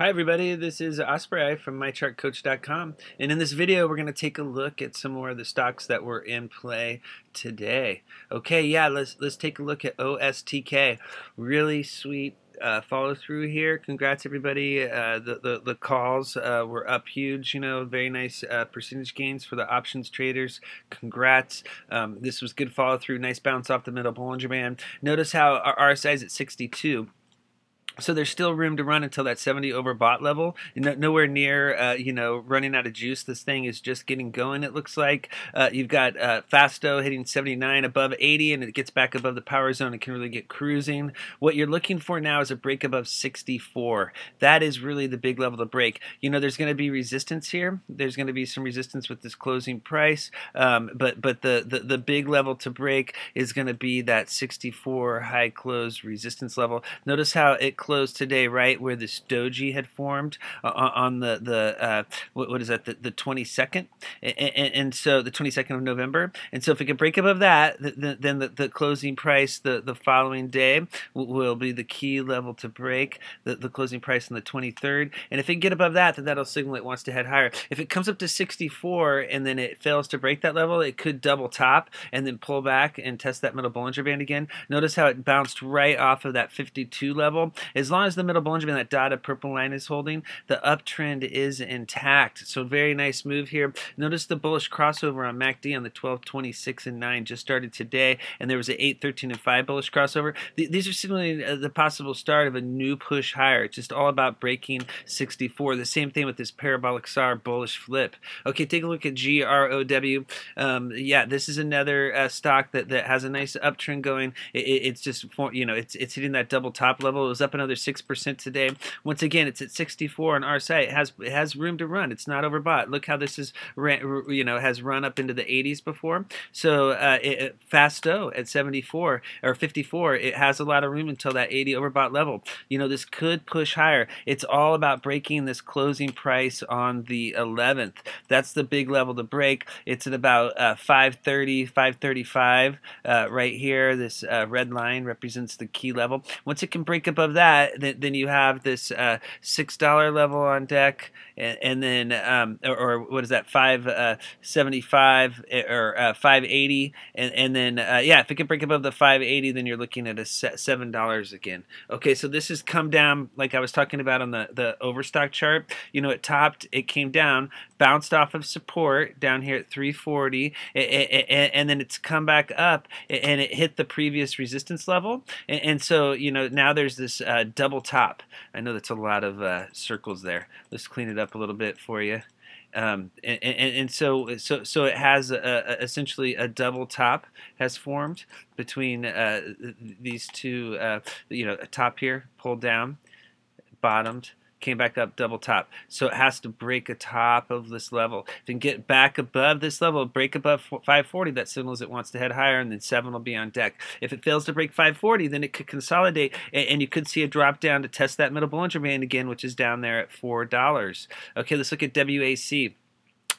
Hi everybody, this is Osprey from MyChartCoach.com and in this video we're going to take a look at some more of the stocks that were in play today. Okay, yeah, let's let's take a look at OSTK. Really sweet uh, follow through here. Congrats everybody. Uh, the, the, the calls uh, were up huge, you know, very nice uh, percentage gains for the options traders. Congrats. Um, this was good follow through, nice bounce off the middle Bollinger Band. Notice how our RSI is at 62 so there's still room to run until that 70 over overbought level. No, nowhere near, uh, you know, running out of juice. This thing is just getting going. It looks like uh, you've got uh, Fasto hitting 79 above 80, and it gets back above the power zone. It can really get cruising. What you're looking for now is a break above 64. That is really the big level to break. You know, there's going to be resistance here. There's going to be some resistance with this closing price, um, but but the, the the big level to break is going to be that 64 high close resistance level. Notice how it closed today, right where this doji had formed uh, on the the uh, what, what is that the, the 22nd, and, and, and, so the 22nd of November. And so if we can break above that, the, then the, the closing price the the following day will, be the key level to break the, the closing price on the 23rd. And if it get above that, then that'll signal it wants to head higher. If it comes up to 64 and then it fails to break that level, it could double top and then pull back and test that middle Bollinger Band again. Notice how it bounced right off of that 52 level as long as the middle Bollinger Band, that dotted purple line is holding, the uptrend is intact. So very nice move here. Notice the bullish crossover on MACD on the 12, 26, and 9 just started today, and there was an 8, 13, and 5 bullish crossover. These are signaling uh, the possible start of a new push higher. It's just all about breaking 64. The same thing with this parabolic SAR bullish flip. Okay, take a look at GROW. Um, yeah, this is another uh, stock that, that has a nice uptrend going. It, it, it's just, you know, it's, it's hitting that double top level. It was up another 6% today. Once again, it's at 64 on RSI. It has it has room to run. It's not overbought. Look how this is you know has run up into the 80s before. So uh, it, Fasto at 74 or 54, it has a lot of room until that 80 overbought level. You know this could push higher. It's all about breaking this closing price on the 11th. That's the big level to break. It's at about uh, 530, 535 uh, right here. This uh, red line represents the key level. Once it can break above that, then, then you have this uh, six dollar level on deck, and, and then um, or, or, what is that five uh, seventy five eh, or uh, five eighty, and and then uh, yeah, if it can break above the five eighty, then you're looking at a seven dollars again. Okay, so this has come down like I was talking about on the the overstock chart. You know, it topped, it came down, bounced off of support down here at 340, and then it's come back up and it hit the previous resistance level, and so you know now there's this uh, double top. I know that's a lot of uh, circles there. Let's clean it up a little bit for you. Um, and, and, and, so so so it has a, a, essentially a double top has formed between uh, these two uh, you know a top here pulled down bottomed came back up double top. So it has to break a top of this level. If it can get back above this level, break above 540, that signals it wants to head higher, and then 7 will be on deck. If it fails to break 540, then it could consolidate, and, you could see a drop down to test that middle Bollinger Band again, which is down there at $4. Okay, let's look at WAC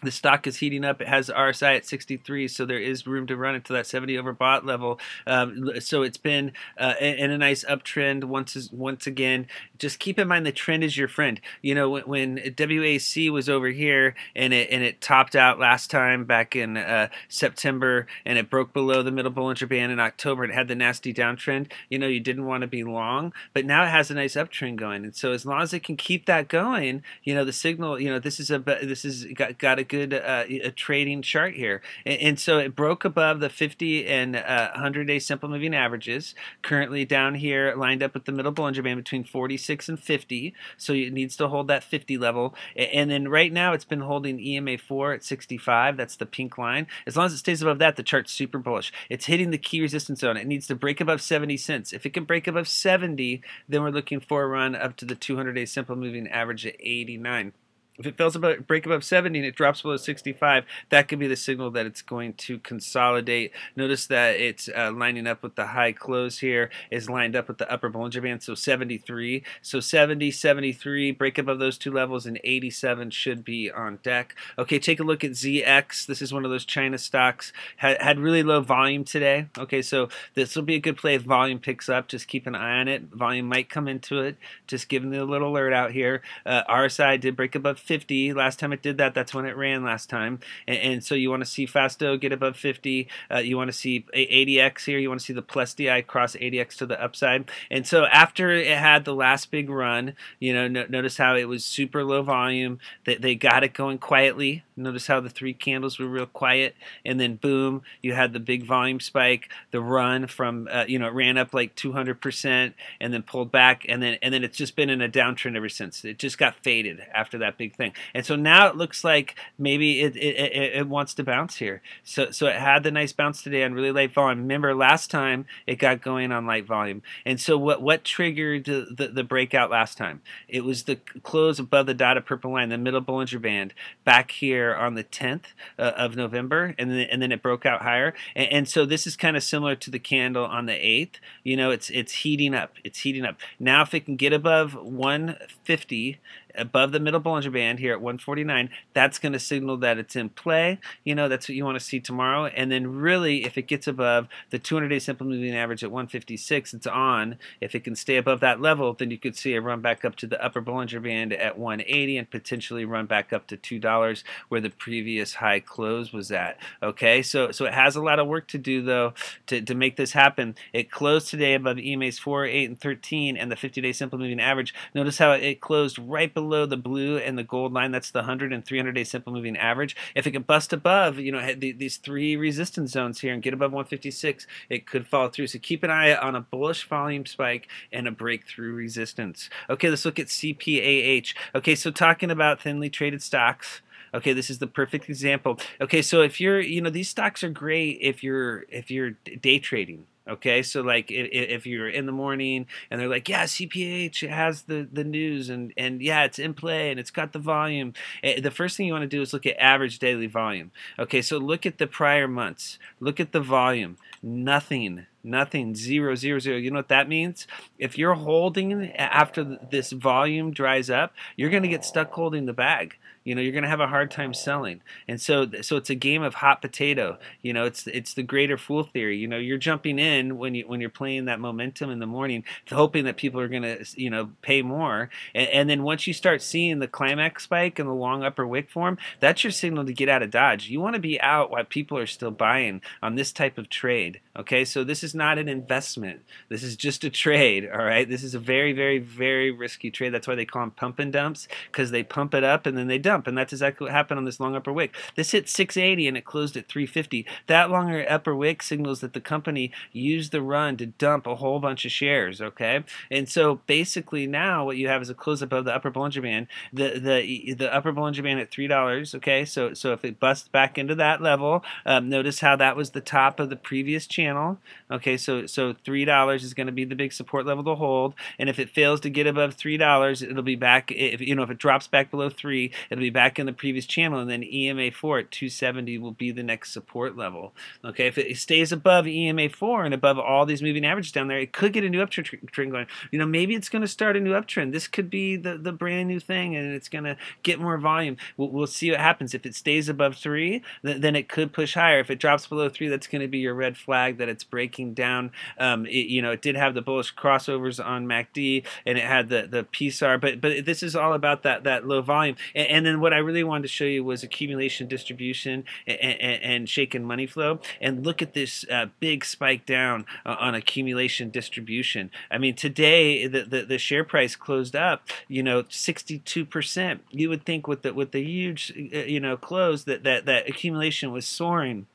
the stock is heating up. It has RSI at 63, so there is room to run into that 70 overbought level. Um, so it's been uh, in a nice uptrend once once again. Just keep in mind the trend is your friend. You know when, when WAC was over here and it and it topped out last time back in uh, September and it broke below the middle Bollinger Band in October. It had the nasty downtrend. You know you didn't want to be long, but now it has a nice uptrend going. And so as long as it can keep that going, you know the signal. You know this is a this is got got a good uh, a trading chart here. And, and, so it broke above the 50 and uh, 100 day simple moving averages. Currently down here, lined up with the middle Bollinger Band between 46 and 50. So it needs to hold that 50 level. And then right now it's been holding EMA 4 at 65. That's the pink line. As long as it stays above that, the chart's super bullish. It's hitting the key resistance zone. It needs to break above 70 cents. If it can break above 70, then we're looking for a run up to the 200 day simple moving average at 89. If it fails above, break above 70 and it drops below 65, that could be the signal that it's going to consolidate. Notice that it's uh, lining up with the high close here, is lined up with the upper Bollinger Band, so 73. So 70, 73, break above those two levels, and 87 should be on deck. Okay, take a look at ZX. This is one of those China stocks. Had, had really low volume today. Okay, so this will be a good play if volume picks up. Just keep an eye on it. Volume might come into it. Just giving you a little alert out here. Uh, RSI did break above 50. Last time it did that, that's when it ran last time. And, and so you want to see Fasto get above 50. Uh, you want to see ADX here. You want to see the plus DI cross ADX to the upside. And so after it had the last big run, you know, no, notice how it was super low volume. They, they got it going quietly. Notice how the three candles were real quiet. And then boom, you had the big volume spike, the run from, uh, you know, it ran up like 200% and then pulled back. And then, and then it's just been in a downtrend ever since. It just got faded after that big thing. And so now it looks like maybe it, it, it, it wants to bounce here. So, so it had the nice bounce today on really light volume. Remember last time it got going on light volume. And so what, what triggered the, the, the breakout last time? It was the close above the dotted purple line, the middle Bollinger Band back here on the 10th uh, of November. And then, and then it broke out higher. And, and so this is kind of similar to the candle on the 8th. You know, it's, it's heating up. It's heating up. Now if it can get above 150, above the middle Bollinger Band here at 149, that's going to signal that it's in play. You know, that's what you want to see tomorrow. And then really, if it gets above the 200-day simple moving average at 156, it's on. If it can stay above that level, then you could see a run back up to the upper Bollinger Band at 180 and potentially run back up to $2 where the previous high close was at. Okay, so so it has a lot of work to do, though, to, to make this happen. It closed today above EMA's 4, 8, and 13 and the 50-day simple moving average. Notice how it closed right below below the blue and the gold line. That's the 100 and 300 day simple moving average. If it can bust above, you know, these three resistance zones here and get above 156, it could fall through. So keep an eye on a bullish volume spike and a breakthrough resistance. Okay, let's look at CPAH. Okay, so talking about thinly traded stocks. Okay, this is the perfect example. Okay, so if you're, you know, these stocks are great if you're if you're day trading. Okay, so like if, if, you're in the morning and they're like, yeah, CPH has the, the news and, and yeah, it's in play and it's got the volume. Eh, the first thing you want to do is look at average daily volume. Okay, so look at the prior months. Look at the volume. Nothing, nothing, zero, zero, zero. You know what that means? If you're holding after this volume dries up, you're going to get stuck holding the bag you know you're going to have a hard time selling. And so so it's a game of hot potato. You know it's it's the greater fool theory. You know you're jumping in when you when you're playing that momentum in the morning hoping that people are going to you know pay more. And, and, then once you start seeing the climax spike and the long upper wick form that's your signal to get out of dodge. You want to be out while people are still buying on this type of trade okay? So this is not an investment. This is just a trade all right? This is a very very very risky trade. That's why they call them pump and dumps because they pump it up and then they dump and that's exactly what happened on this long upper wick. This hit 680 and it closed at 350. That longer upper wick signals that the company used the run to dump a whole bunch of shares, okay? And so basically now what you have is a close above the upper Bollinger Band. The the the upper Bollinger Band at $3, okay? So so if it busts back into that level, um, notice how that was the top of the previous channel, okay? So so $3 is going to be the big support level to hold, and if it fails to get above $3, it'll be back if you know if it drops back below 3, it'll be back in the previous channel, and then EMA4 at 270 will be the next support level. Okay, if it stays above EMA4 and above all these moving averages down there, it could get a new uptrend going. You know, maybe it's going to start a new uptrend. This could be the, the brand new thing, and it's going to get more volume. We'll, we'll, see what happens. If it stays above 3, th then it could push higher. If it drops below 3, that's going to be your red flag that it's breaking down. Um, it, you know, it did have the bullish crossovers on MACD, and it had the, the PSAR, but, but this is all about that, that low volume. And, and then what I really wanted to show you was accumulation distribution and, and, and Chaikin money flow. And look at this uh, big spike down uh, on accumulation distribution. I mean, today the, the, the share price closed up, you know, 62%. You would think with the with the huge, uh, you know, close that that that accumulation was soaring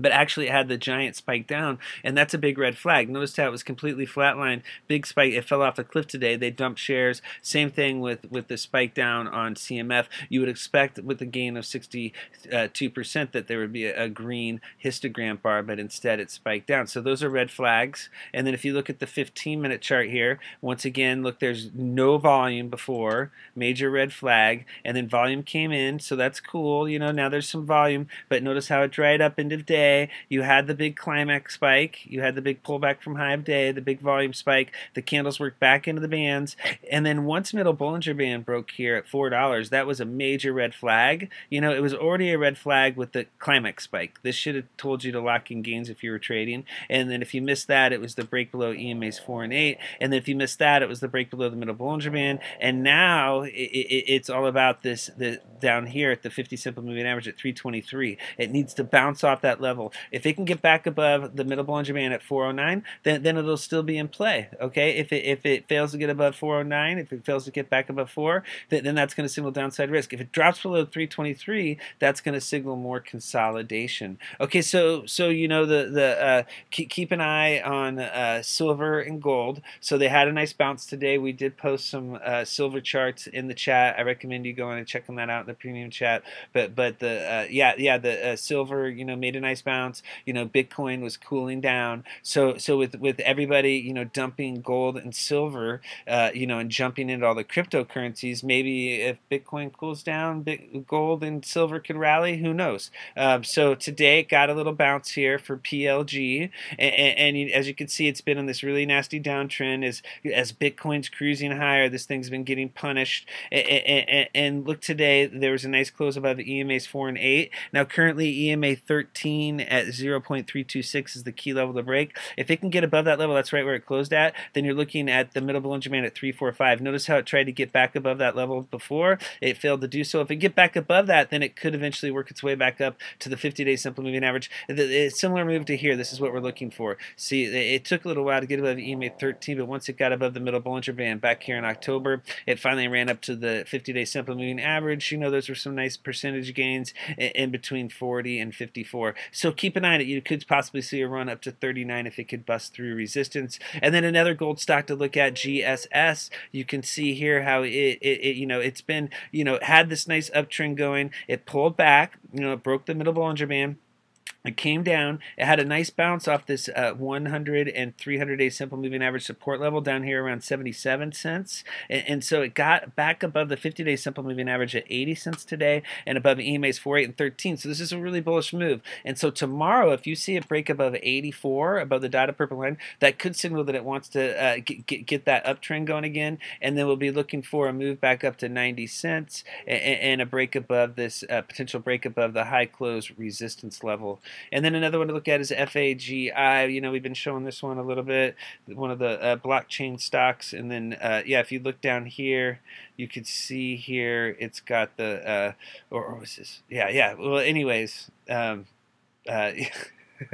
but actually it had the giant spike down, and that's a big red flag. Notice how it was completely flatlined, big spike. It fell off the cliff today. They dumped shares. Same thing with with the spike down on CMF. You would expect with a gain of 62% uh, that there would be a, a green histogram bar, but instead it spiked down. So those are red flags. And then if you look at the 15 minute chart here, once again, look, there's no volume before, major red flag, and then volume came in, so that's cool. You know, now there's some volume, but notice how it dried up into day day, you had the big climax spike, you had the big pullback from high of day, the big volume spike, the candles worked back into the bands, and then once middle Bollinger Band broke here at $4, that was a major red flag. You know, it was already a red flag with the climax spike. This should have told you to lock in gains if you were trading, and then if you missed that, it was the break below EMA's 4 and 8, and then if you missed that, it was the break below the middle Bollinger Band, and now it, it, it's all about this the, down here at the 50 simple moving average at 323. It needs to bounce off that level level. If it can get back above the middle Bollinger Band at 409, then, then it'll still be in play. Okay, if it if it fails to get above 409, if it fails to get back above four, then, then that's going to signal downside risk. If it drops below 323, that's going to signal more consolidation. Okay, so so you know the the uh, keep, keep an eye on uh, silver and gold. So they had a nice bounce today. We did post some uh, silver charts in the chat. I recommend you going and checking that out in the premium chat. But but the uh, yeah yeah the uh, silver you know made a nice bounce. You know, Bitcoin was cooling down. So so with with everybody, you know, dumping gold and silver, uh, you know, and jumping into all the cryptocurrencies, maybe if Bitcoin cools down, gold and silver could rally. Who knows? Um, so today got a little bounce here for PLG, and, and, and, as you can see, it's been on this really nasty downtrend as as Bitcoin's cruising higher. This thing's been getting punished. And, and, and look today, there was a nice close above EMA's four and eight. Now currently EMA 13 at 0.326 is the key level to break. If it can get above that level, that's right where it closed at, then you're looking at the middle Bollinger Band at 345. Notice how it tried to get back above that level before. It failed to do so. If it get back above that, then it could eventually work its way back up to the 50-day simple moving average. It's similar move to here. This is what we're looking for. See, it took a little while to get above EMA 13, but once it got above the middle Bollinger Band back here in October, it finally ran up to the 50-day simple moving average. You know, those were some nice percentage gains in between 40 and 54. So keep an eye on it. You could possibly see a run up to 39 if it could bust through resistance. And then another gold stock to look at, GSS. You can see here how it, it, it you know, it's been, you know, had this nice uptrend going. It pulled back, you know, it broke the middle Bollinger Band it came down. It had a nice bounce off this uh, 100 and 300 day simple moving average support level down here around 77 cents. And, and so it got back above the 50 day simple moving average at 80 cents today and above EMA's 4, 8, and 13. So this is a really bullish move. And so tomorrow, if you see it break above 84, above the dotted purple line, that could signal that it wants to uh, get, get, that uptrend going again. And then we'll be looking for a move back up to 90 cents and, and a break above this uh, potential break above the high close resistance level. And then another one to look at is FAGI. You know, we've been showing this one a little bit, one of the uh, blockchain stocks. And then, uh, yeah, if you look down here, you could see here it's got the, uh, or, or was this? Yeah, yeah. Well, anyways, um, uh,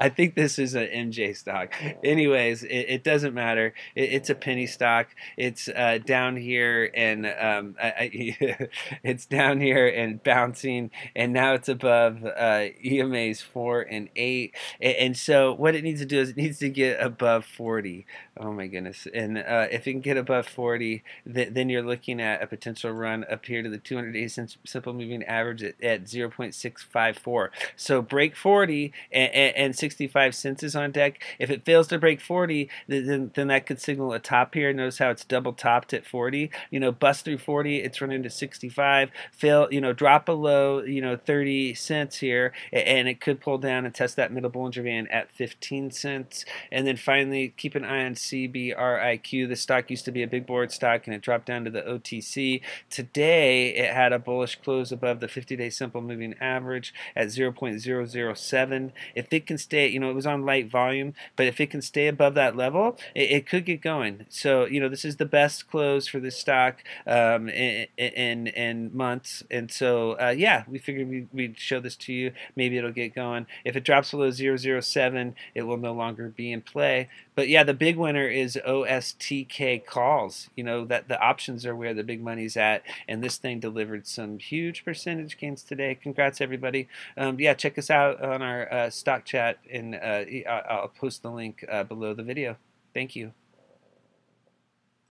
I think this is an MJ stock. Anyways, it, it doesn't matter. It, it's a penny stock. It's uh, down here and um, I, I, it's down here and bouncing, and now it's above uh, EMA's four and eight. And, and, so what it needs to do is it needs to get above 40. Oh my goodness! And uh, if it can get above 40, th then you're looking at a potential run up here to the 200 day simple moving average at, at 0.654. So break 40 40 and, and, 65 cents is on deck. If it fails to break 40, then, then that could signal a top here. Notice how it's double topped at 40. You know, bust through 40, it's running to 65. Fail, you know, drop below, you know, 30 cents here, and it could pull down and test that middle Bollinger Band at 15 cents. And then finally, keep an eye on CBRIQ. The stock used to be a big board stock, and it dropped down to the OTC. Today, it had a bullish close above the 50-day simple moving average at 0.007 seven. If it can stay, you know, it was on light volume, but if it can stay above that level, it, it could get going. So you know, this is the best close for this stock um, in, in, in months, and so uh, yeah, we figured we, would show this to you. Maybe it'll get going. If it drops below 007, it will no longer be in play. But yeah, the big winner is OSTK calls. You know that the options are where the big money's at, and this thing delivered some huge percentage gains today. Congrats, everybody. Um, yeah, check us out on our our uh, stock chat, and uh, I'll post the link uh, below the video. Thank you.